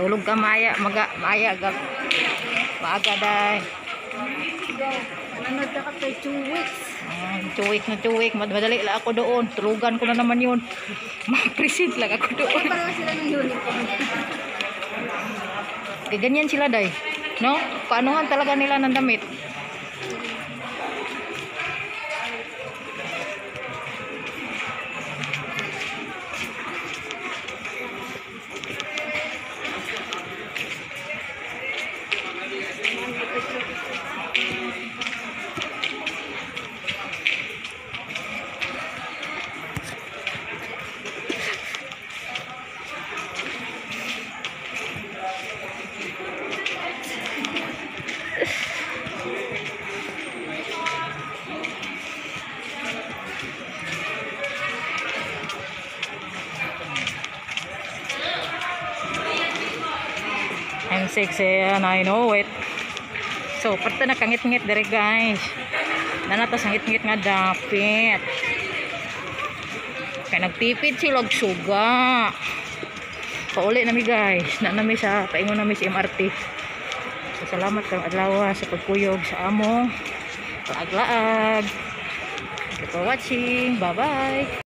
Tulog ka maya, maga, maya gag. Maaga day. Nanood ka kay 2 weeks. Ah, tuwik na tuwik, Mad- madali lang ako doon. Tulugan ko na naman yun. Ma-present lang ako doon. Parang sila ng uniform. Kaya ganyan sila day. No? Paanuhan talaga nila ng damit. I'm sexy and I know it. So, parte na kangit-ngit dire guys. Nana to sangit-ngit nga dapit. Kaya nagtipid sila suga. Pauli nami guys. Na nami sa paingon nami sa MRT. So, salamat kang adlaw sa pagkuyog sa among paaglaag. Thank you for watching. Bye-bye.